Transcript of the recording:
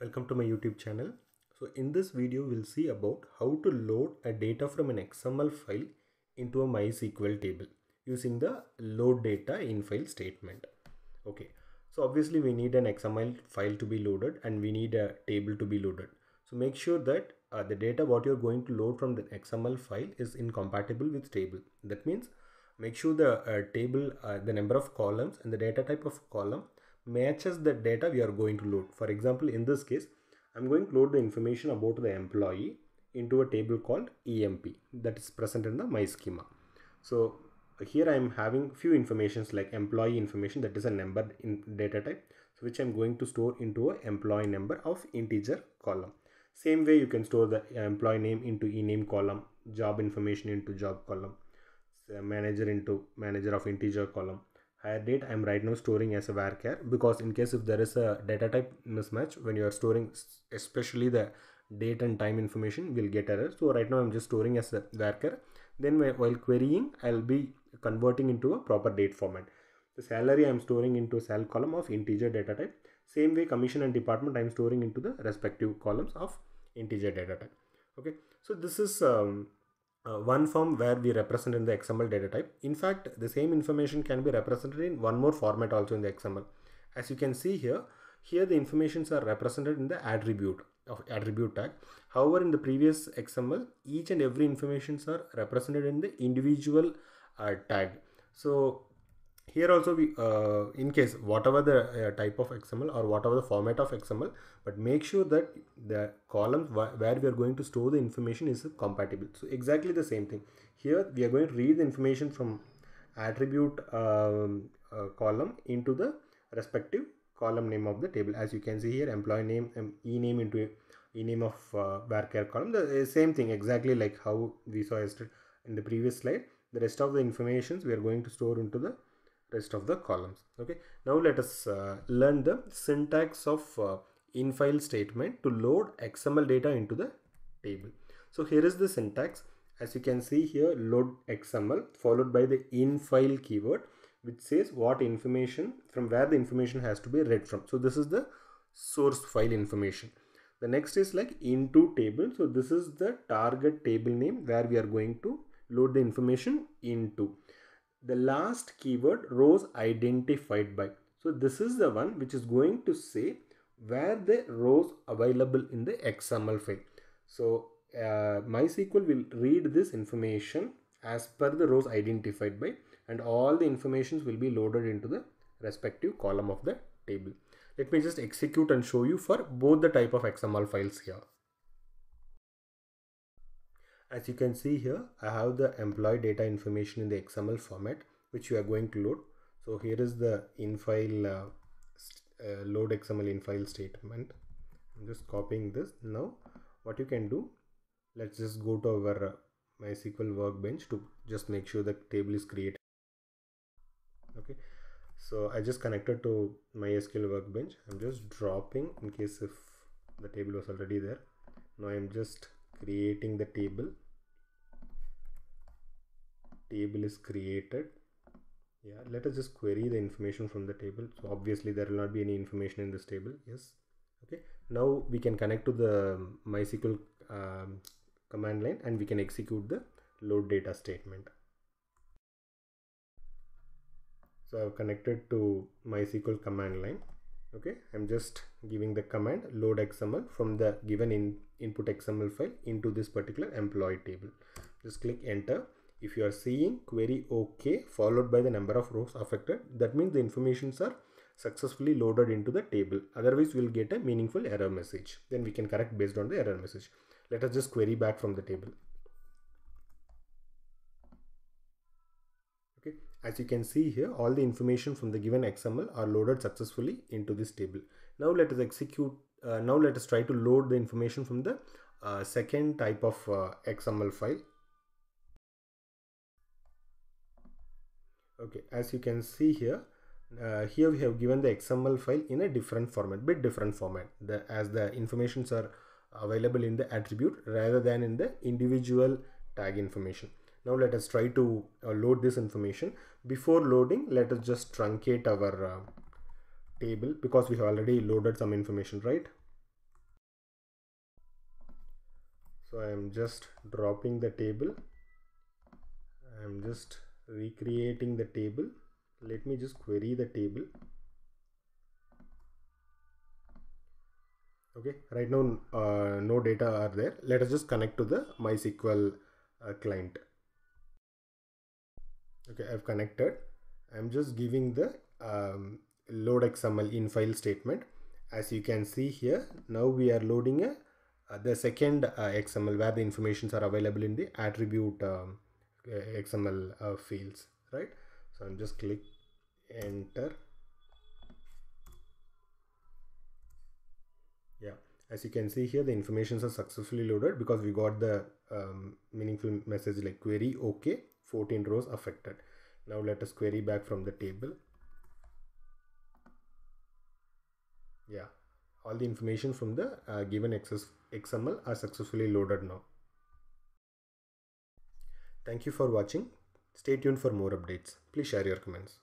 Welcome to my YouTube channel. So in this video, we'll see about how to load a data from an XML file into a MySQL table using the load data infile statement. Okay, so obviously we need an XML file to be loaded and we need a table to be loaded. So make sure that uh, the data what you're going to load from the XML file is incompatible with table. That means make sure the uh, table, uh, the number of columns and the data type of column matches the data we are going to load. For example, in this case, I'm going to load the information about the employee into a table called EMP that is present in the my schema. So here I'm having few informations like employee information that is a number in data type which I'm going to store into a employee number of integer column. Same way you can store the employee name into ename column, job information into job column, manager into manager of integer column hire date i'm right now storing as a varchar because in case if there is a data type mismatch when you are storing especially the date and time information will get error. So right now i'm just storing as a varchar then while querying i'll be converting into a proper date format. The salary i'm storing into sal column of integer data type. Same way commission and department i'm storing into the respective columns of integer data type. Okay? So this is um, uh, one form where we represent in the XML data type. In fact, the same information can be represented in one more format also in the XML. As you can see here, here the informations are represented in the attribute of attribute tag. However, in the previous XML, each and every informations are represented in the individual uh, tag. So here also we uh, in case whatever the uh, type of xml or whatever the format of xml but make sure that the columns wh where we are going to store the information is compatible. So exactly the same thing. Here we are going to read the information from attribute um, uh, column into the respective column name of the table. As you can see here employee name um, e name into e name of uh, varchar column. The same thing exactly like how we saw yesterday in the previous slide. The rest of the informations we are going to store into the rest of the columns. Okay. Now let us uh, learn the syntax of uh, infile statement to load xml data into the table. So here is the syntax. As you can see here load xml followed by the infile keyword which says what information from where the information has to be read from. So this is the source file information. The next is like into table. So this is the target table name where we are going to load the information into the last keyword rows identified by. So this is the one which is going to say where the rows available in the xml file. So uh, mysql will read this information as per the rows identified by and all the informations will be loaded into the respective column of the table. Let me just execute and show you for both the type of xml files here as you can see here I have the employee data information in the XML format which we are going to load. So here is the infile uh, uh, load XML infile statement. I'm just copying this. Now what you can do let's just go to our uh, MySQL workbench to just make sure the table is created. Okay. So I just connected to MySQL workbench. I'm just dropping in case if the table was already there. Now I'm just creating the table table is created. Yeah let us just query the information from the table. So obviously there will not be any information in this table. Yes. Okay. Now we can connect to the mysql um, command line and we can execute the load data statement. So i've connected to mysql command line. Okay. I'm just giving the command load xml from the given in input xml file into this particular employee table. Just click enter if you are seeing query ok followed by the number of rows affected that means the informations are successfully loaded into the table. Otherwise we'll get a meaningful error message. Then we can correct based on the error message. Let us just query back from the table. Okay. As you can see here all the information from the given xml are loaded successfully into this table. Now let us execute uh, now let us try to load the information from the uh, second type of uh, xml file okay as you can see here uh, here we have given the xml file in a different format bit different format. The, as the informations are available in the attribute rather than in the individual tag information. Now let us try to uh, load this information. Before loading let us just truncate our uh, table because we have already loaded some information right? So I am just dropping the table. I am just recreating the table. Let me just query the table. Okay right now uh, no data are there. Let us just connect to the mysql uh, client. Okay i've connected. I'm just giving the um, load xml infile statement. As you can see here now we are loading a uh, the second uh, xml where the informations are available in the attribute um, xml uh, fields right? So i'm just click enter. Yeah as you can see here the informations are successfully loaded because we got the um, meaningful message like query okay 14 rows affected. Now let us query back from the table. Yeah all the information from the uh, given xml are successfully loaded now thank you for watching. Stay tuned for more updates. Please share your comments